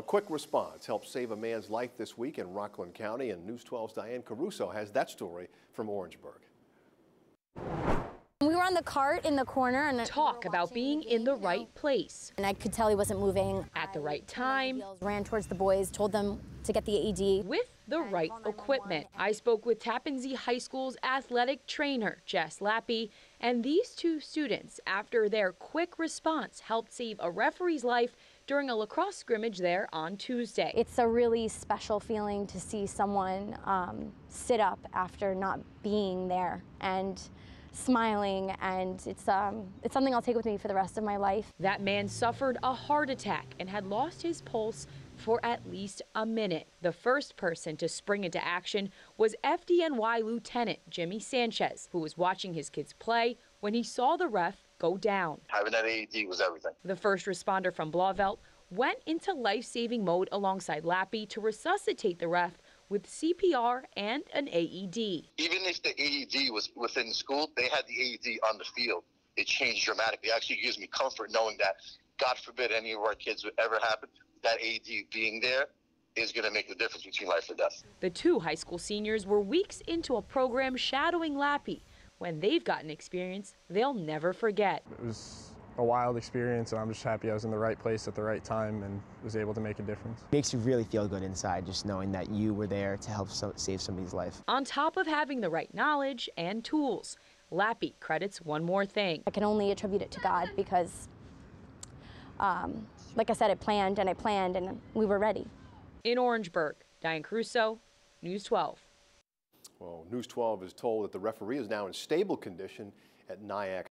A quick response helped save a man's life this week in Rockland County, and News 12's Diane Caruso has that story from Orangeburg. We were on the cart in the corner and Talk about being in the right place and I could tell he wasn't moving. at the right time Ran towards the boys, told them to get the AED. with the right equipment. I spoke with Tappan Zee High School's athletic trainer, Jess Lappe, and these two students, after their quick response, helped save a referee's life during a lacrosse scrimmage there on Tuesday. It's a really special feeling to see someone um, sit up after not being there and smiling, and it's um, it's something I'll take with me for the rest of my life. That man suffered a heart attack and had lost his pulse for at least a minute. The first person to spring into action was FDNY Lieutenant Jimmy Sanchez, who was watching his kids play when he saw the ref go down. Having that AED was everything. The first responder from Blauvelt went into life saving mode alongside Lappe to resuscitate the ref with CPR and an AED. Even if the AED was within school, they had the AED on the field. It changed dramatically. It actually gives me comfort knowing that, God forbid, any of our kids would ever happen, that AD being there is going to make the difference between life or death. The two high school seniors were weeks into a program shadowing Lappe. When they've gotten experience they'll never forget. It was a wild experience, and I'm just happy I was in the right place at the right time and was able to make a difference. It makes you really feel good inside just knowing that you were there to help so- save somebody's life. On top of having the right knowledge and tools, Lappe credits one more thing. I can only attribute it to God because, um, like I said, I planned and I planned and we were ready. In Orangeburg, Diane Caruso, News 12. Well, News 12 is told that the referee is now in stable condition at Nyack